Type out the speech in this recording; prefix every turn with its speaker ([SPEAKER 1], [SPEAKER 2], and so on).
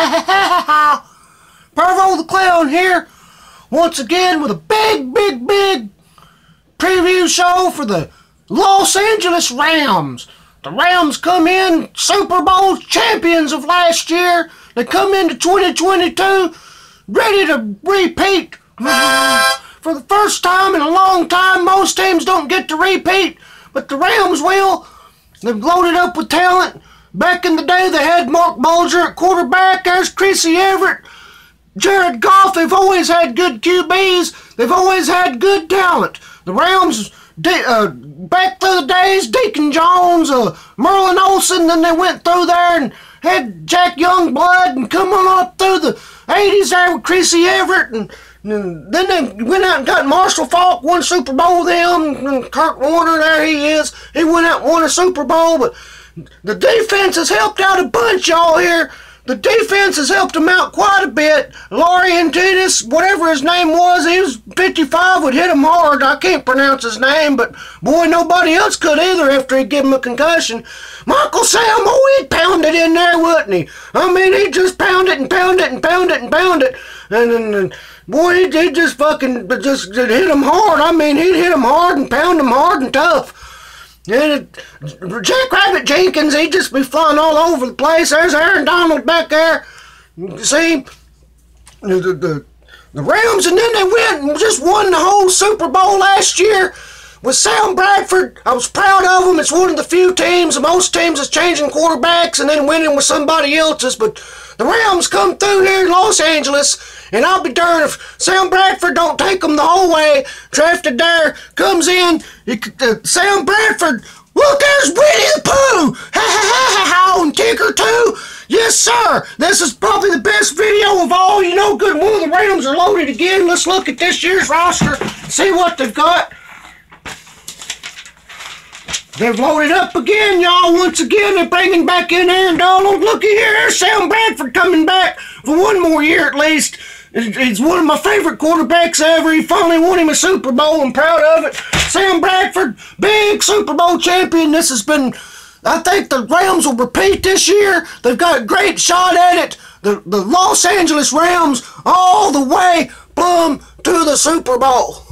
[SPEAKER 1] Pervo the Clown here, once again with a big, big, big preview show for the Los Angeles Rams. The Rams come in Super Bowl champions of last year. They come into 2022 ready to repeat. For the first time in a long time, most teams don't get to repeat, but the Rams will. They've loaded up with talent. Back in the day, they had Marc Bulger at quarterback. Chrissy Everett. Jared Goff, they've always had good QBs. They've always had good talent. The Rams, uh, back through the days, Deacon Jones, uh, Merlin Olsen, then they went through there and had Jack Youngblood and come on up through the 80s there with Chrissy Everett and, and then they went out and got Marshall Faulk, won Super Bowl them, and Kurt Warner, there he is. He went out and won a Super Bowl, but the defense has helped out a bunch, y'all here. The defense has helped him out quite a bit. Laurinaitis, whatever his name was, he was 55, would hit him hard. I can't pronounce his name, but boy, nobody else could either after he gave him a concussion. Michael Sam, oh, he'd pound it in there, wouldn't he? I mean, he'd just pound it and pound it and pound it and pound it. And, and, and boy, he'd just fucking just hit him hard. I mean, he'd hit him hard and pound him hard and tough. And Jack Rabbit Jenkins, he'd just be flying all over the place. There's Aaron Donald back there. See, the, the, the Rams, and then they went and just won the whole Super Bowl last year with Sam Bradford. I was proud of him. It's one of the few teams, most teams, is changing quarterbacks and then winning with somebody else's. But the Rams come through here in Los Angeles, and I'll be darned if Sam Bradford don't take them the whole way. Drafted there, comes in, uh, Sam Bradford. Look, there's Winnie the Pooh! Ha ha ha ha! And Tinker too! Yes, sir! This is probably the best video of all. You know good One of the Rams are loaded again. Let's look at this year's roster, see what they've got. They've loaded up again, y'all. Once again, they're bringing back in Aaron Donald. Looky here, Sam Bradford coming back for one more year at least. He's one of my favorite quarterbacks ever. He finally won him a Super Bowl. I'm proud of it. Sam Bradford, big Super Bowl champion. This has been, I think the Rams will repeat this year. They've got a great shot at it. The, the Los Angeles Rams all the way, boom, to the Super Bowl.